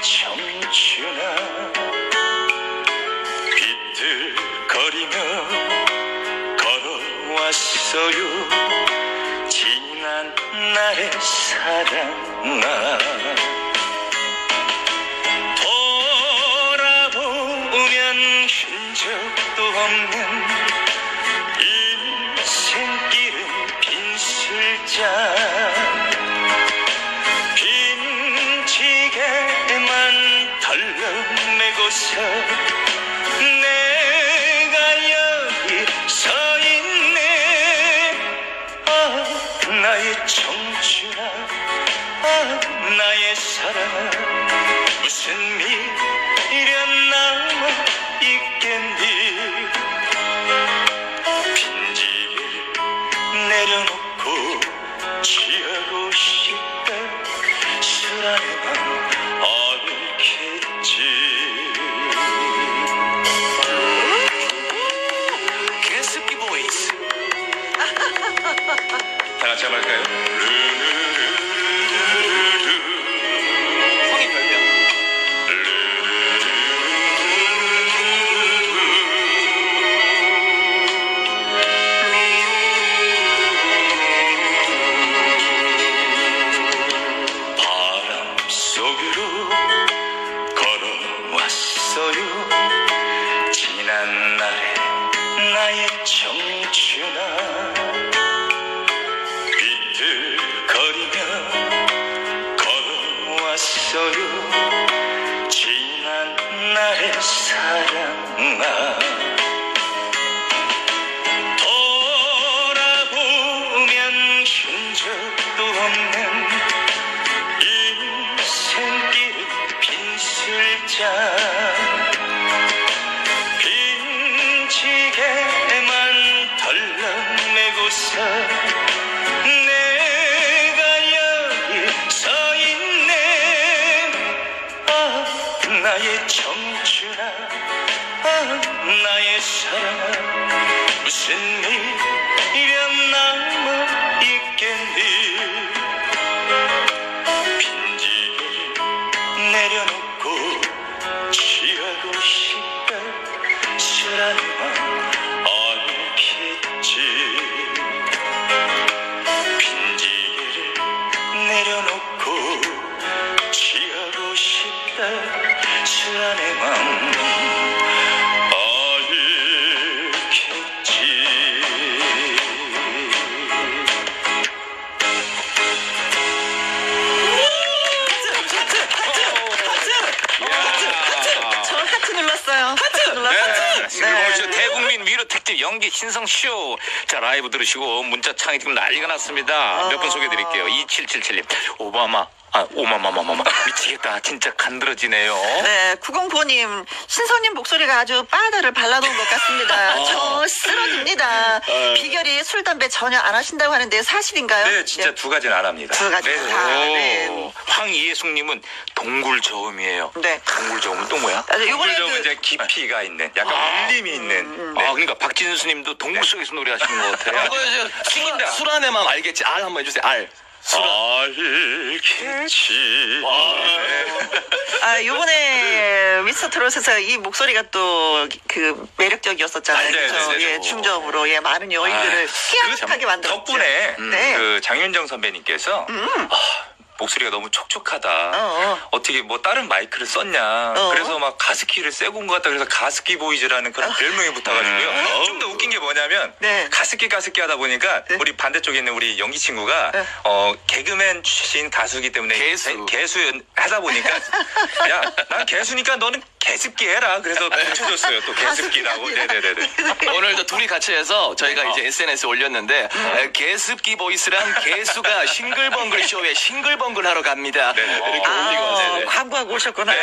청춘아 비틀거리며 걸어왔어요. 지난 날의 사랑아 돌아보면 흔적도 없는 인생길은 빈 술잔. 덜렁매고서 내가 여기 서 있네. 아 나의 청춘아. 아 나의 사랑아. 무슨 미련 남아 있겠니? 빈지를 내려놓고 취하고 싶다. 술 안에만 같이 한번 할까요? 성이 별명. 바람 속으로 걸어왔어요 지난 날의 나의 청춘아 사랑아 나의 청춘아 아 나의 사랑아 무슨 미련 남아 있겠니 연기 신성 쇼. 자, 라이브 들으시고 문자 창이 지금 난리가 났습니다. 몇 분 소개해 드릴게요. 2777님. 오바마. 아, 오마마마마마. 미치 진짜 간드러지네요. 네, 909님, 신성님 목소리가 아주 빠다를 발라놓은 것 같습니다. 저 쓰러집니다. 비결이 술, 담배 전혀 안 하신다고 하는데 사실인가요? 네, 진짜 두 가지는 안 합니다. 두 가지 네, 다. 오, 네. 황이혜숙님은 동굴 저음이에요. 네. 동굴 저음은 또 뭐야? 아, 요번에 좀 그, 이제 깊이가 있는, 약간 아. 울림이 있는. 네. 아, 그러니까 박진수님도 동굴 속에서 노래하시는 것 같아요. 이거. 술, 술 안에만 알겠지. 알 한번 해주세요. 알. 알겠지. 아, 요번에 미스터 트롯에서 이 목소리가 또 그 매력적이었었잖아요. 아, 네, 그죠? 네, 네, 예, 네. 충정으로, 예, 많은 여인들을 희한하게 만들었죠. 덕분에 네. 그 장윤정 선배님께서 아, 목소리가 너무 촉촉하다. 어. 어떻게 뭐 다른 마이크를 썼냐. 어. 그래서 막 가습기를 쐬고 온 것 같다. 그래서 가습기 보이즈라는 그런 별명이 붙어가지고요. 좀더 웃긴 게 뭐냐면 네. 가습기 가습기 하다 보니까 우리 반대쪽에 있는 우리 연기 친구가 네. 어 개그맨 출신 가수이기 때문에 개수. 개- 개수 하다 보니까 야 난 개수니까 너는 개습기 해라. 그래서 붙여줬어요. 또 개습기라고. 네네네네. 오늘도 둘이 같이 해서 저희가 이제 SNS에 올렸는데 에, 개습기 보이스랑 개수가 싱글벙글 쇼에 싱글벙글 하러 갑니다. 네. 이렇게 아, 올리고. 네네. 광고하고 오셨구나. 네.